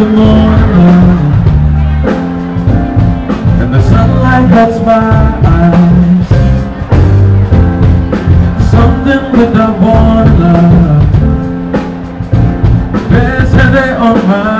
the morning. And the sunlight hurts my eyes. Something that I wanna love. Best day on my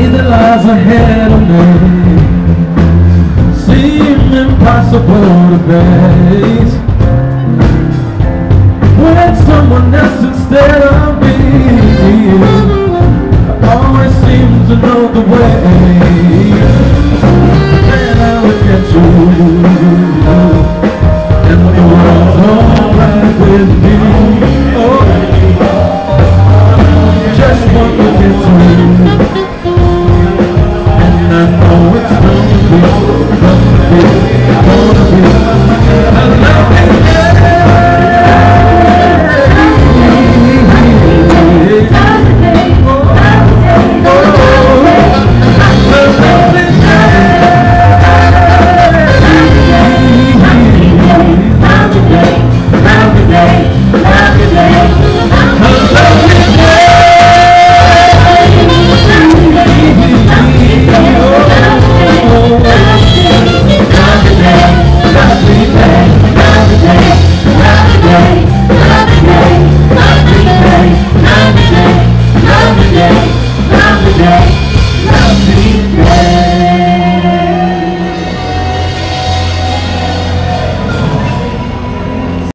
see the lies ahead of me. Seem impossible to face. When someone else instead of me Always seems to know the way. Then I look at you. And alright with me Oh Just one look at you.